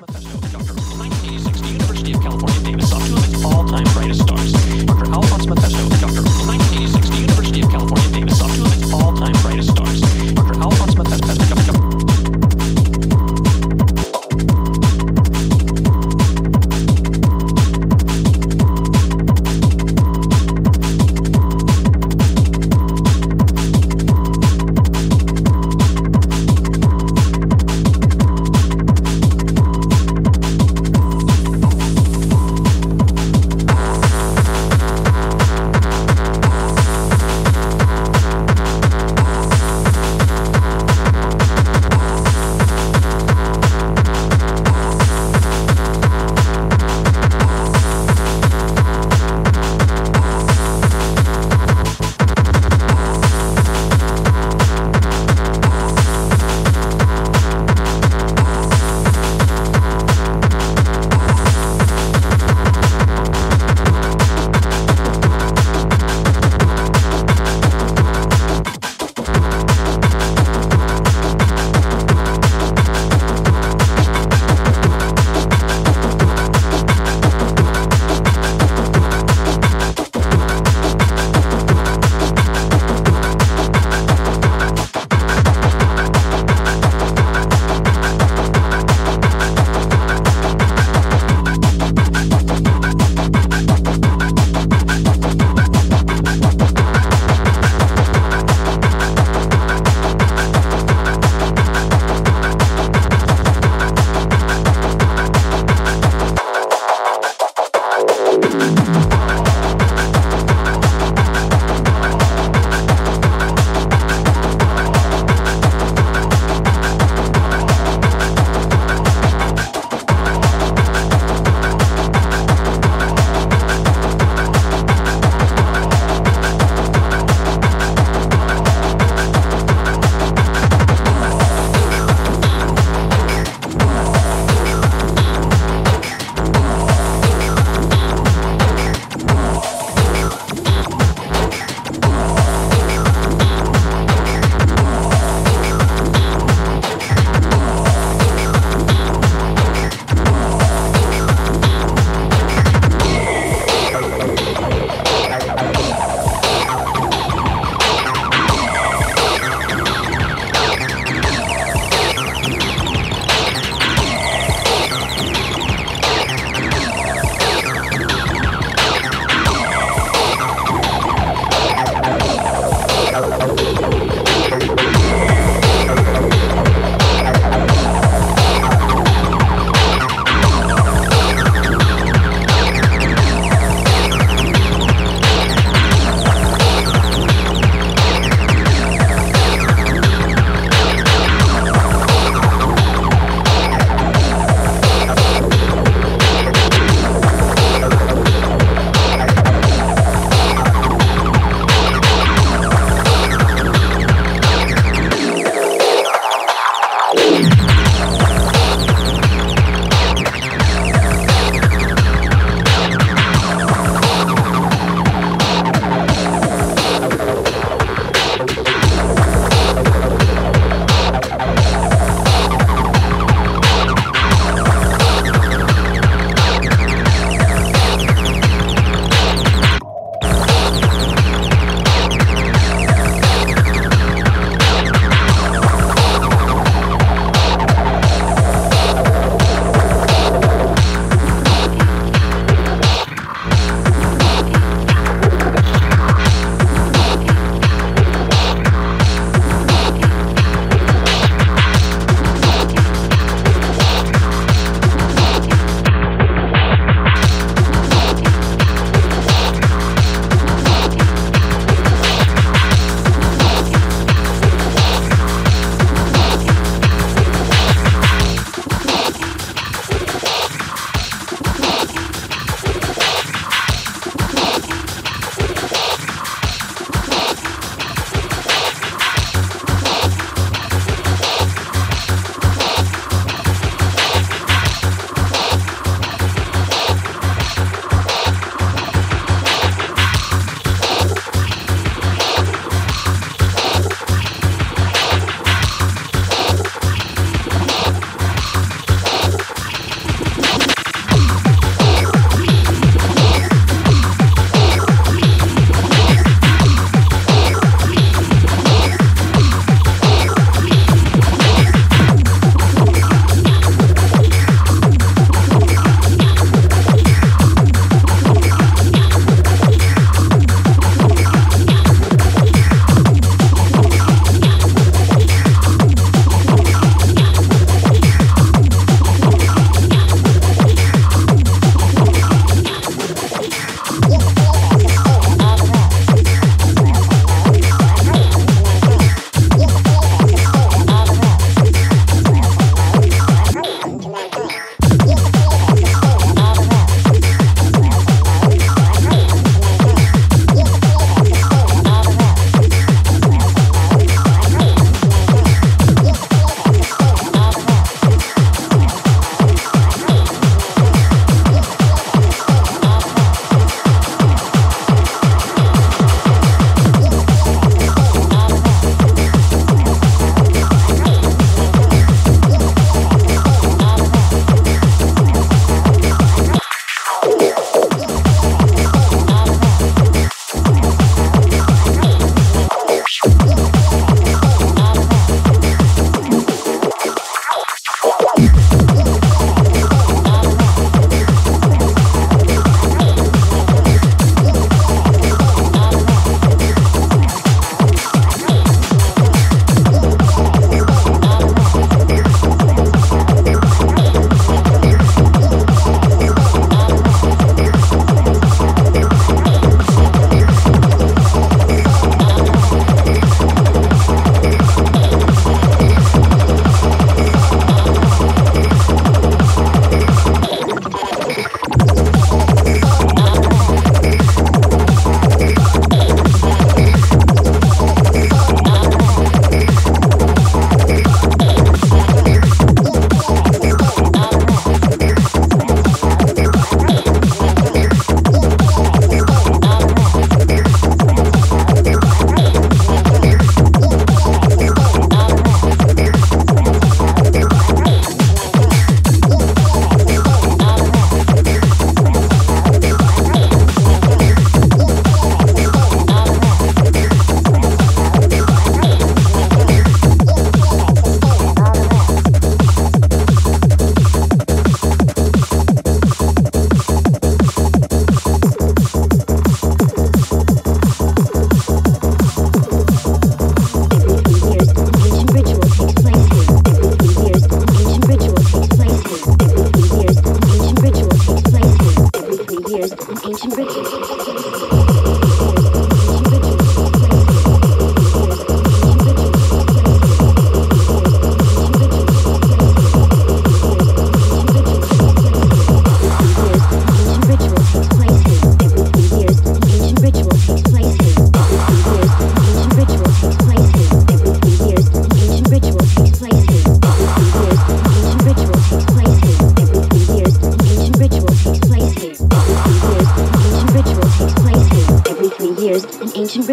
Alphonse Mephisto,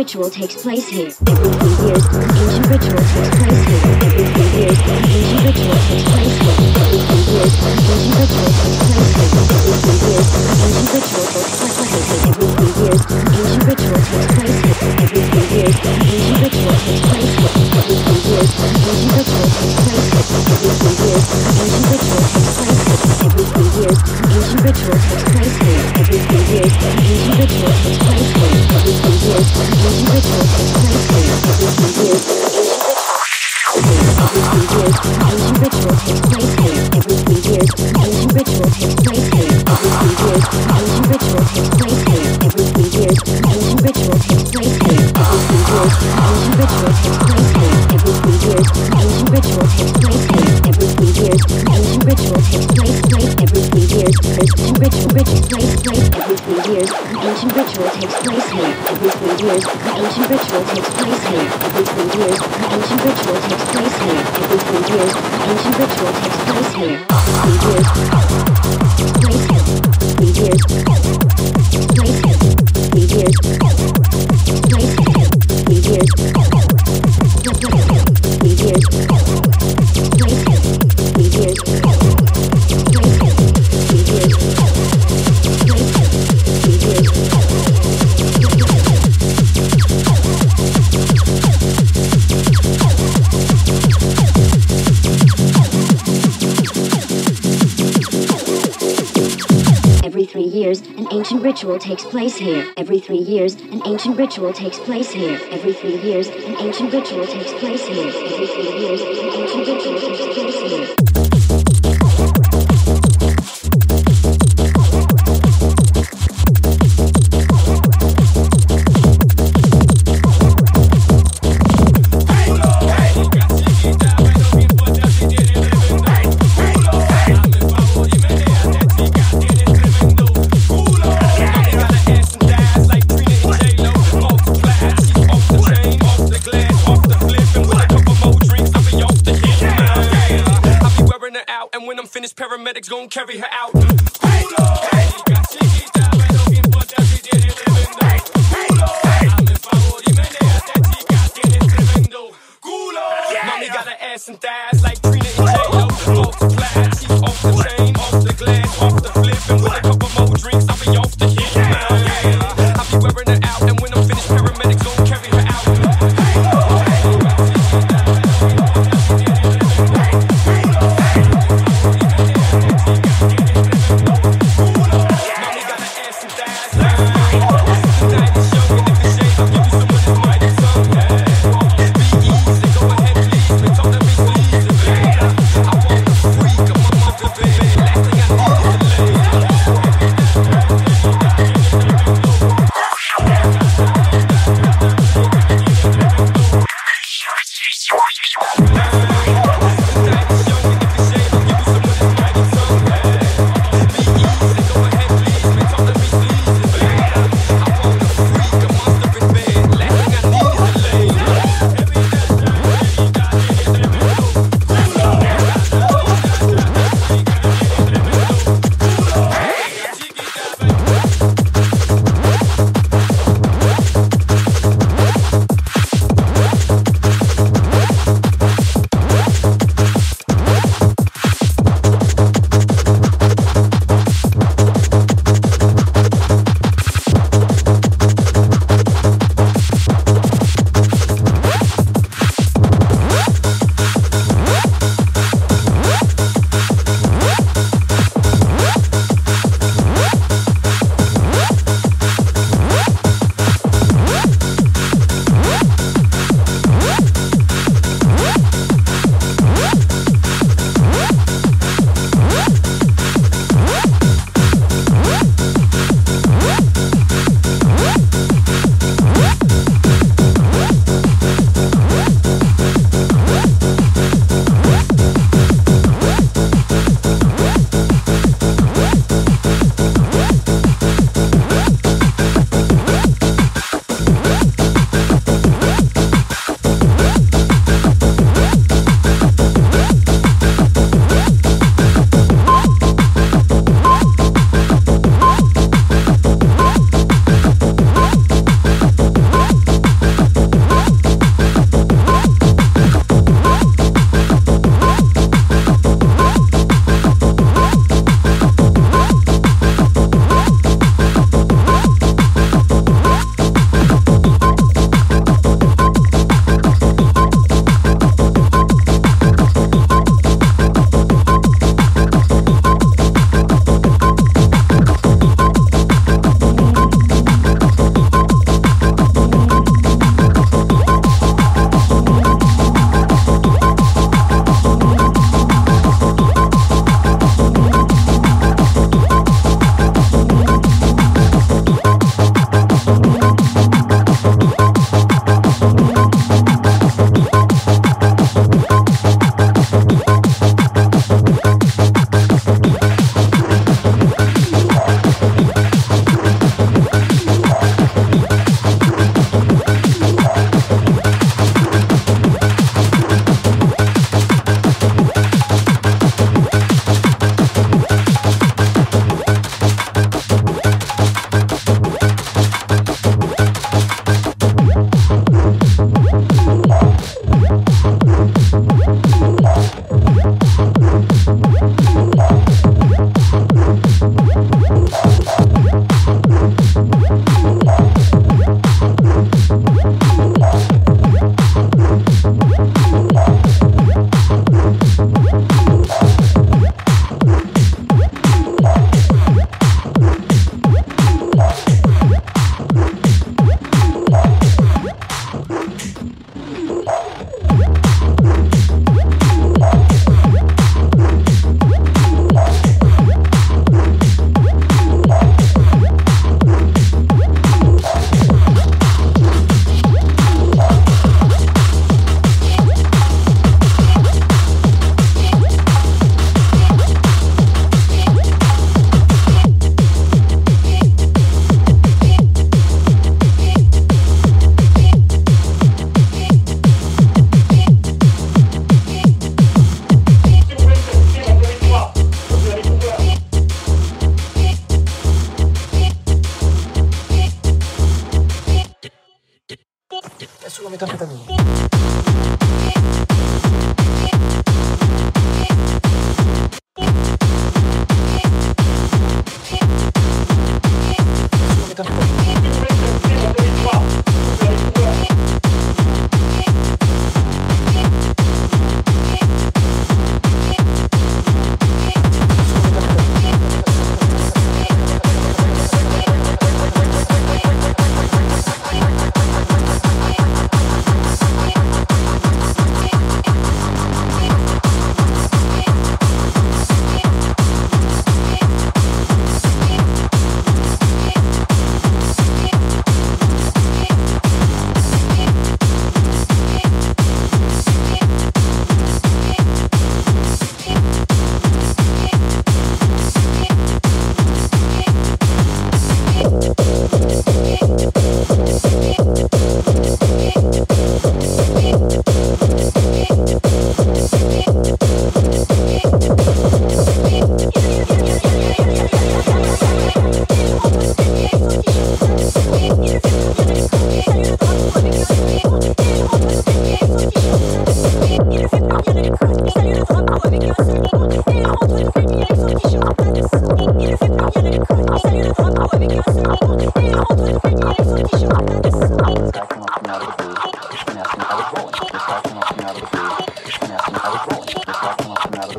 ritual takes place here. Every three years, an ancient ritual takes place here. Every three years, an ancient ritual takes place here. Every three years, an ancient ritual takes place here. Every three years, an ancient ritual takes place here. Every three years, an ancient ritual takes place here. Every three years, an ancient ritual takes place here. Every three years, an ancient ritual takes place here. Every three years, an ancient ritual takes place here. Every three years, an ancient ritual takes place here. Every three years, an ancient ritual takes place here. Every three ancient ritual takes place here. Three years, an ancient ritual takes place here. Every three years, an ancient ritual takes place here. Every three years, an ancient ritual takes place here. Three years, place here. Three years, ritual takes place here. Every three years, an ancient ritual takes place here. Every three years, an ancient ritual takes place here. Every three years, an ancient ritual takes place here. Paramedics gon' carry her out. Mommy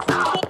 Thank